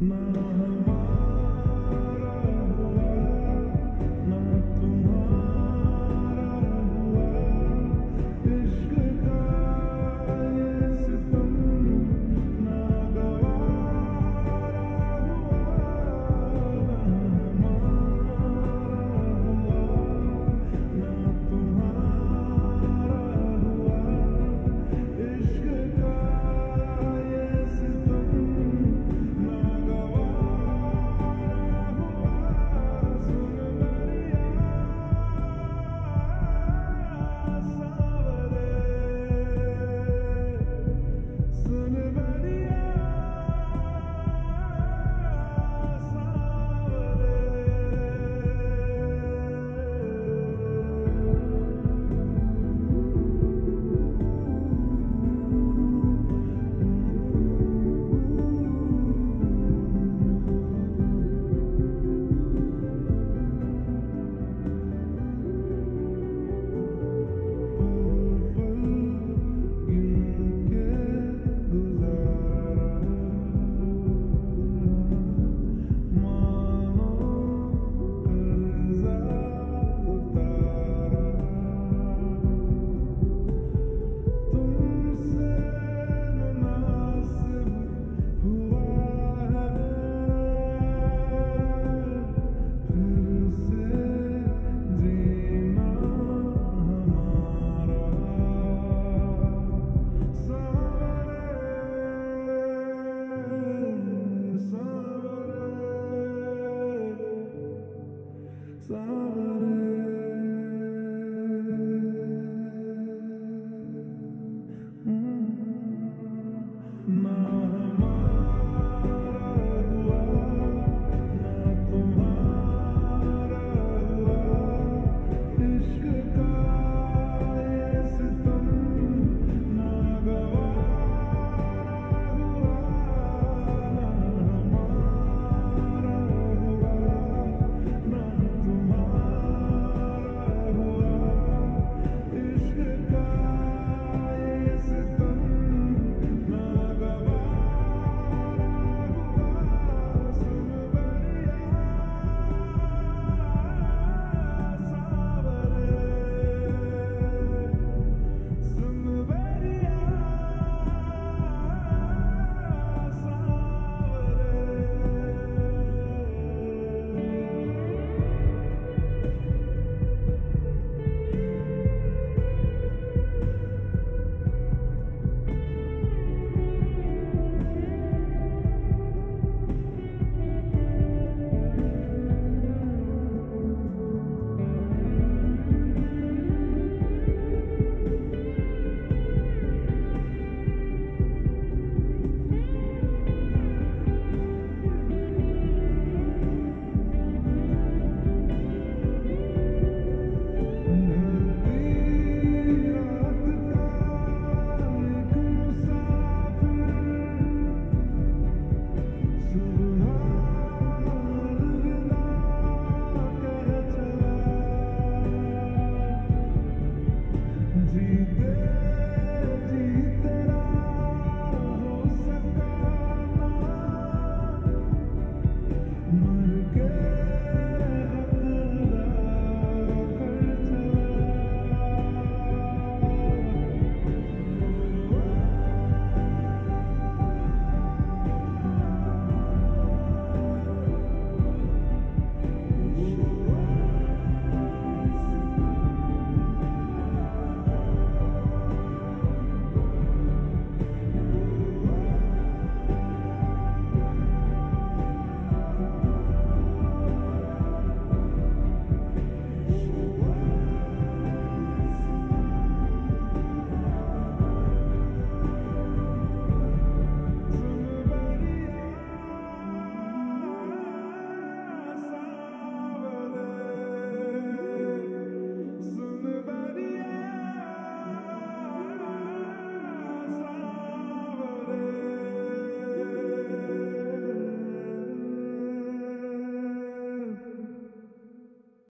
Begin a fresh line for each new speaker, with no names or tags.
No. side.